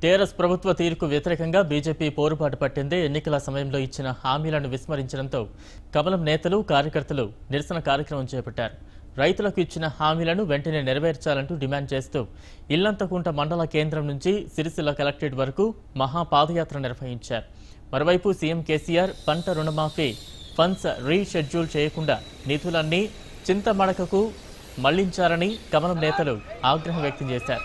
TRS ప్రభుత్వ తీరుకు వ్యతిరేకంగా BJP పోరుబాటు పట్టింది. ఎన్నికల సమయంలో ఇచ్చిన హామీలను విస్మరించడంతో కమలం నేతలు కార్యకర్తలు నిరసన కార్యక్రమం చేపట్టారు. రైతులకు ఇచ్చిన హామీలను వెంటనే నెరవేర్చాలంటూ డిమాండ్ చేస్తూ ఇల్లంతకుంట మండల కేంద్రం నుంచి సిరిసిల్ల కలెక్టరేట్ వరకు మహా పాదయాత్ర నిర్వహించారు. మరోవైపు సీఎం కేసీఆర్ పంట రుణమాఫీ ఫండ్స్ రీషెడ్యూల్ చేయకుండా నిధులన్నీ చింతమడకకు మళ్ళించారని కమలం నేతలు ఆగ్రహం వ్యక్తం చేశారు.